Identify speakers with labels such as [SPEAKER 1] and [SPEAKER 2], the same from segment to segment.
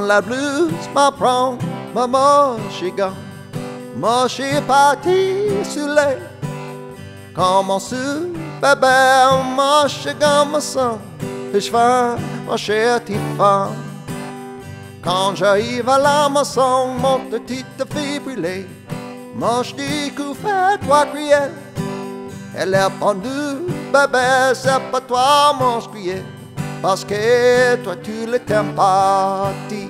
[SPEAKER 1] La blues m'apprend, maman, j'ai gone. Moi, j'ai parti sous les. Mon sou, bébé, moi, j'ai gone, mon sang. Je fais, ma chère petite femme. Quand j'arrive à la maison, mon petite fille brûlée. Moi, je dis que fais-toi crier. Elle est pendue, bébé, c'est pas toi, mon crier. Parce que toi, tu le t'aimes parti.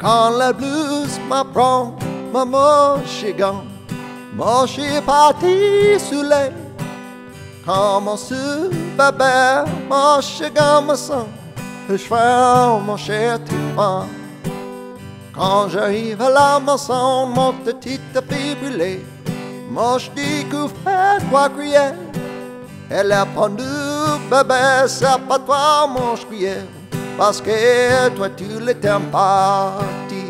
[SPEAKER 1] Quand la blues m'apprend, maman, j'ai gone. Moi, j'ai parti sous les. Quand mon sou, bébé, moi, j'ai gone, mon sang. Je fais mon cher typhon. Quand j'arrive à la maison, mon brûlée. Moi, je dis que fais-toi crier. Elle est pendue, bébé, c'est pas toi, mon crier. parce que toi tu l'étais en partie.